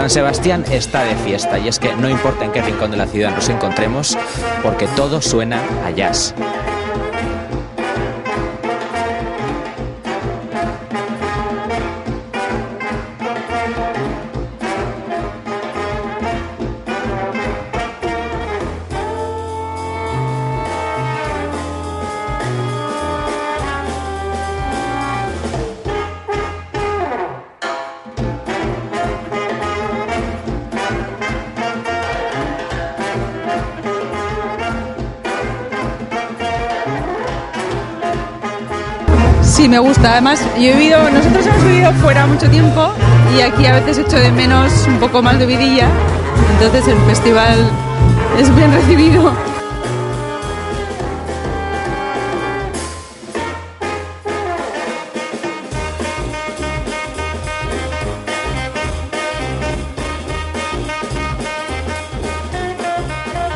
San Sebastián está de fiesta y es que no importa en qué rincón de la ciudad nos encontremos, porque todo suena a jazz. Sí, me gusta. Además, yo he vivido, nosotros hemos vivido fuera mucho tiempo y aquí a veces echo de menos un poco más de vidilla. Entonces el festival es bien recibido.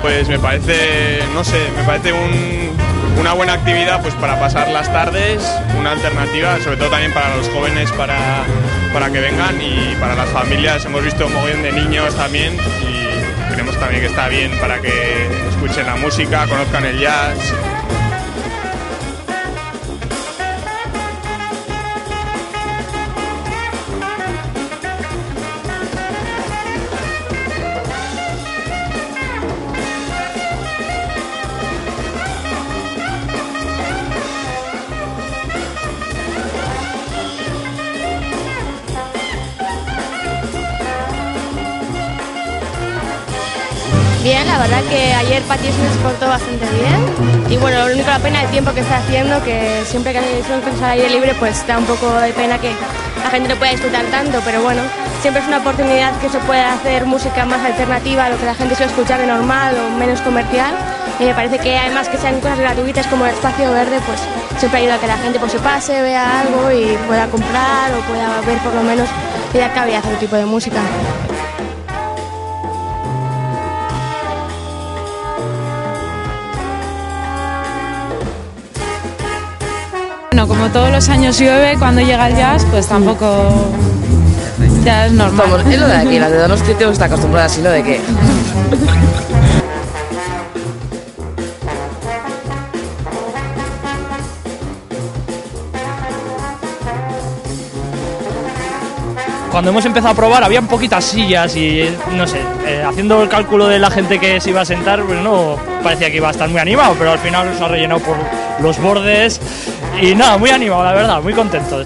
Pues me parece, no sé, me parece un, una buena actividad pues para pasar las tardes, una alternativa, sobre todo también para los jóvenes para, para que vengan y para las familias. Hemos visto un montón de niños también y creemos también que está bien para que escuchen la música, conozcan el jazz. Bien, la verdad que ayer Pati se exportó bastante bien. Y bueno, lo único la pena el tiempo que está haciendo, que siempre que son cosas al aire libre, pues da un poco de pena que la gente no pueda disfrutar tanto, pero bueno, siempre es una oportunidad que se pueda hacer música más alternativa a lo que la gente suele escuchar de normal o menos comercial. Y me parece que además que sean cosas gratuitas como el espacio verde, pues siempre ayuda a que la gente pues, se pase, vea algo y pueda comprar o pueda ver por lo menos que ya cabe hacer otro tipo de música. Bueno, como todos los años llueve, cuando llega el jazz, pues tampoco ya es normal. Vamos, es lo de aquí, las de Donosti tengo que estar acostumbradas, así lo de qué. Cuando hemos empezado a probar había poquitas sillas y no sé, eh, haciendo el cálculo de la gente que se iba a sentar, pues no parecía que iba a estar muy animado, pero al final se ha rellenado por los bordes y nada, muy animado, la verdad, muy contento.